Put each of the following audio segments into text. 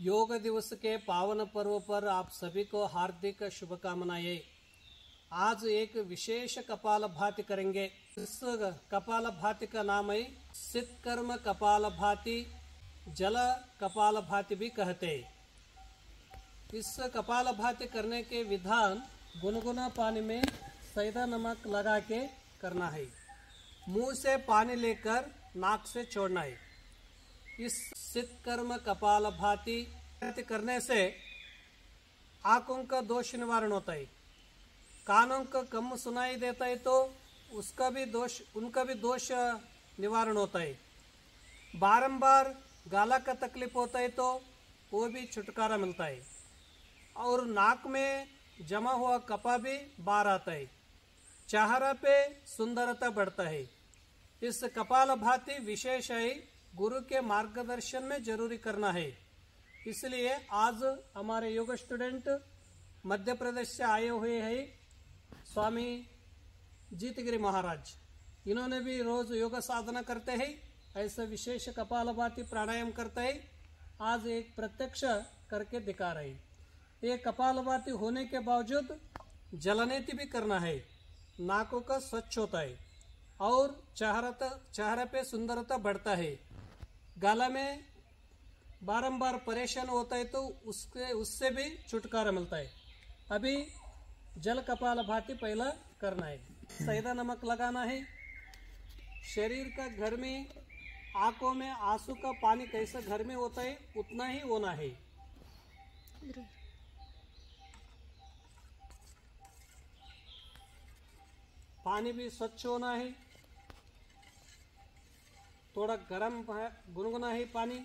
योग दिवस के पावन पर्व पर आप सभी को हार्दिक शुभकामनाएँ। आज एक विशेष कपाल भाति करेंगे। इस कपाल भाति का नाम है सिद्धकर्म कपाल भाति, जल कपाल भाति भी कहते हैं। इस कपाल भाति करने के विधान गुनगुना पानी में सैदा नमक लगा के करना है। मुँह से पानी लेकर नाक से छोड़ना है। इस सिद्धकर्म कपाल भाति करने से आँखों का दोष निवारण होता है। कानों का कम सुनाई देता है तो उसका भी दोष, उनका भी दोष निवारण होता है। बारंबार गाला का तकलीफ़ होता है तो वो भी छुटकारा मिलता है। और नाक में जमा हुआ कपा भी बाहर आता है। चेहरा पे सुंदरता बढ़ता है। इस कपाल भाति विशेष है गुरु के मार्गदर्शन में ज़रूरी करना है। इसलिए आज हमारे योग स्टूडेंट मध्य प्रदेश से आए हुए हैं स्वामी जीतगिरी महाराज। इन्होंने भी रोज योग साधना करते हैं, ऐसे विशेष कपालभाति प्राणायाम करते हैं। आज एक प्रत्यक्ष करके दिखा रहे ये कपालभाति होने के बावजूद जलनेति भी करना है। नाकों का स्वच्छ होता है और चेहरा चेहरे पे सुंदरता बढ़ता है। गाला में बारंबार परेशान होता है तो उसके, उससे भी छुटकारा मिलता है। अभी जल कपाल भाती पहला करना है। सैदा नमक लगाना है। शरीर का घर में, आँखों में आँसू का पानी कैसा घर में होता है, उतना ही होना है। पानी भी स्वच्छ होना है। थोड़ा गर्म है गुनगुना ही पानी।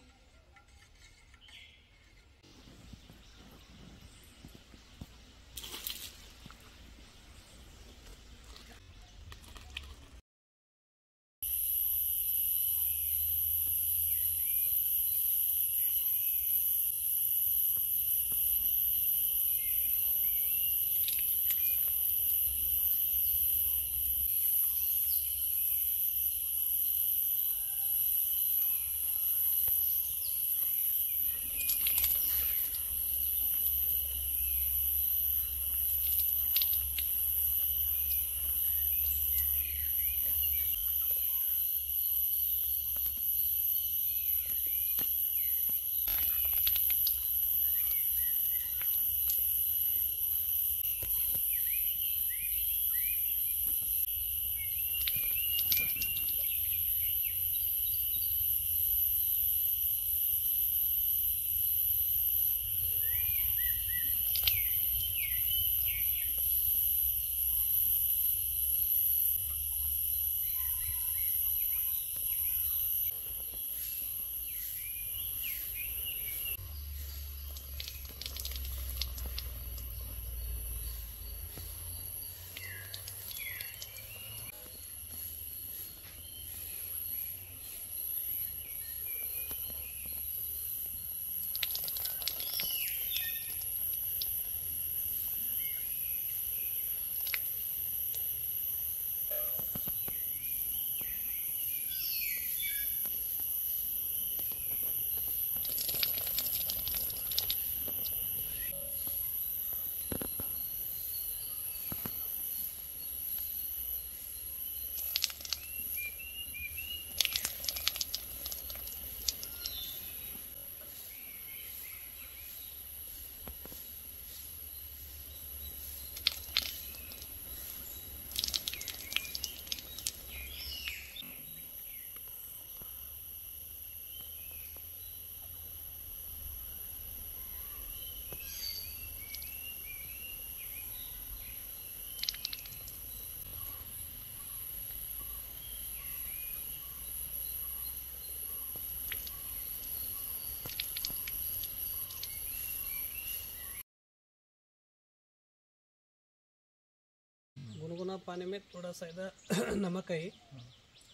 पानी में थोड़ा सा इधर नमक है।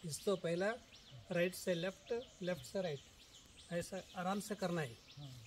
इस तो पहला राइट से लेफ़्ट लेफ़्ट से राइट ऐसा आराम से करना है।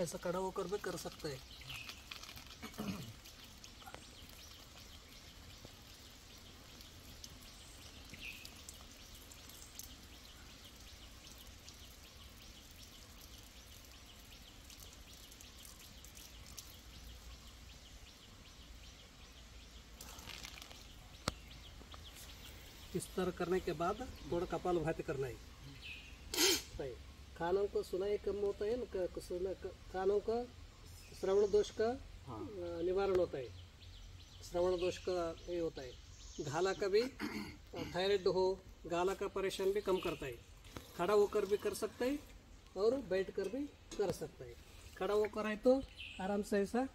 ऐसा खड़ा होकर भी कर सकते हैं। इस तरह करने के बाद थोड़ा कपाल भाती करना है। सही। खानों को सुनाई कम होता है ना कानों का श्रवण दोष का अ, निवारण होता है। श्रवण दोष का ये होता है। घाला का भी थायराइड हो गाला का परेशान भी कम करता है। खड़ा होकर भी कर सकता है और बैठ कर भी कर सकता है। खड़ा होकर है तो आराम से ऐसा